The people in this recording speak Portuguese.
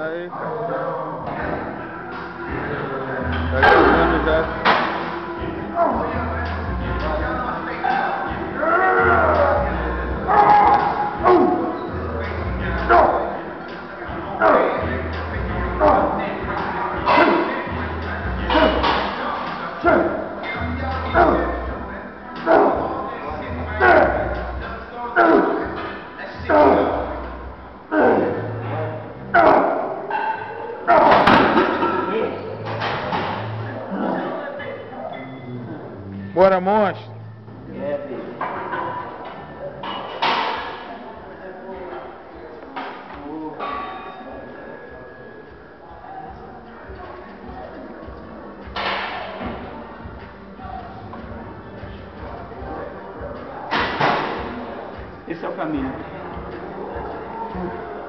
Ahí. Ahí. Oh! Bora, monstro. Esse é o caminho.